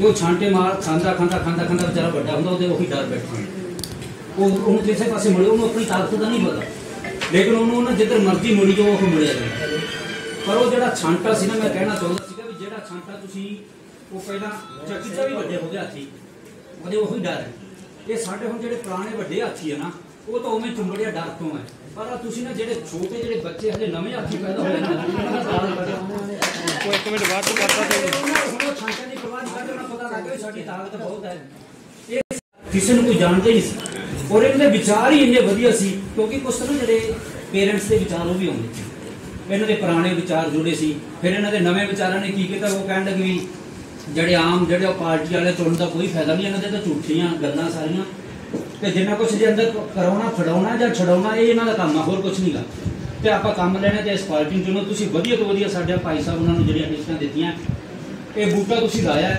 ਉਹ ਛਾਂਟੇ ਮਾਰ, ਖਾਂਦਾ ਖਾਂਦਾ ਖਾਂਦਾ ਖਾਂਦਾ ਵਿਚਾਰਾ ਵੱਡਾ ਹੁੰਦਾ, ਉਹਦੇ ਉਹੀ ਡਰ ਬੈਠਾ ਉਹ ਉਹਨੂੰ ਕਿਸੇ ਪਾਸੇ ਮੁੜੇ ਉਹਨੂੰ ਆਪਣੀ ਤਾਕਤ ਦਾ ਨਹੀਂ ਪਤਾ। ਲੇਕਿਨ ਉਹਨੂੰ ਉਹਨਾਂ ਜਿੱਧਰ ਮਰਜ਼ੀ ਮੁੜੀ ਜੋ ਉਹ ਮੁੜਿਆ ਜਾਂਦਾ। ਪਰ ਉਹ ਜਿਹੜਾ ਛਾਂਟਾ ਸੀ ਨਾ, ਮੈਂ ਕਹਿਣਾ ਚਾਹੁੰਦਾ ਸੀਗਾ ਵੀ ਜਿਹੜਾ ਛਾਂਟਾ ਤੁਸੀਂ, ਉਹ ਪਹਿਲਾਂ ਚੱਕੀ ਚਾ ਵੀ ਵੱਡੇ ਹੋ ਗਏ ਹਾਥੀ। ਉਹਦੇ ਉਹੀ ਡਰ ਹੈ। ਇਹ ਸਾਡੇ ਹੁਣ ਜਿਹੜੇ ਪੁਰਾਣੇ ਵੱਡੇ ਹਾਥੀ ਆ ਨਾ, ਉਹ ਤਾਂ ਉਵੇਂ ਚੁੰਬੜਿਆ ਡਰ ਤੋਂ ਹੈ। ਪਰ ਤੁਸੀਂ ਨਾ ਜਿਹੜੇ ਛੋਟੇ ਜਿਹੜੇ ਬੱਚੇ ਹਜੇ ਨਵੇਂ ਹਾਥੀ ਪੈਦਾ ਹੋਏ ਨੇ ਕੋਈ ਇੱਕ ਮਿੰਟ ਬਾਅਦ ਚ ਹੁਣ ਉਹ ਛਾਂਟੇ ਦੀ ਪਰਵਾਹ ਨਹੀਂ ਕਰਦੇ ਉਹਨਾਂ ਨੂੰ ਪਤਾ ਲੱਗ ਗਿਆ ਸਾਡੀ ਤਾਕਤ ਬਹੁਤ ਹੈ। ਇਹ ਕਿਸੇ ਨੂੰ ਕੋਈ ਜਾਣਦਾ ਹੀ ਨਹੀਂ ਸੀ। ਔਰ ਇਹਨਾਂ ਦੇ ਵਿਚਾਰ ਹੀ ਇੰਨੇ ਵਧੀਆ ਸੀ, ਕਿਉਂਕਿ ਕੁਛ ਨਾ ਜਿਹੜੇ ਪੇਰੈਂਟਸ ਦੇ ਵਿਚਾਰ ਉਹ ਵੀ ਆਉਂਦੇ ਸੀ। ਇਹਨਾਂ ਦੇ ਪੁਰਾਣੇ ਵਿਚਾਰ ਜੁੜੇ ਸੀ। ਫਿਰ ਇਹਨਾਂ ਦੇ ਨਵੇਂ ਵਿਚਾਰਾਂ ਨੇ ਕੀ ਕੀਤਾ, ਉਹ ਕਹਿਣ ਲੱਗੇ ਵੀ ਜਿਹੜੇ ਆਮ, ਜਿਹੜੇ ਪਾਰਟੀ ਵਾਲੇ ਚੁਣਨ ਦਾ ਕੋਈ ਫਾਇਦਾ ਨਹੀਂ, ਇਹਨਾਂ ਦੇ ਤਾਂ ਝੂਠੀਆਂ ਗੱਲਾਂ ਸਾਰੀਆਂ। ਤੇ ਜਿੰਨਾ ਕੁਛ ਦੇ ਅੰਦਰ ਕਰਾਉਣਾ, ਫੜਾਉਣਾ ਜਾਂ ਛਡਾਉਣਾ, ਇਹ ਇਹਨਾਂ ਦਾ ਕੰਮ ਆ, ਹੋਰ ਕੁਛ ਨਹੀਂਗਾ ਤੇ ਆਪਾਂ ਕੰਮ ਲੈਣਾ ਤੇ ਇਸ ਪਾਰਟੀ ਨੂੰ ਚੁਣੋ। ਤੁਸੀਂ ਵਧੀਆ ਤੋਂ ਵਧੀਆ ਸਾਡੇ ਭਾਈ ਸਾਹਿਬ ਉਹਨਾਂ ਨੂੰ ਜਿਹੜੀਆਂ ਨਿਸ਼ਚਾਂ ਦਿੱਤੀਆਂ, ਇਹ ਬੂਟਾ ਤੁਸੀਂ ਲਾਇਆ।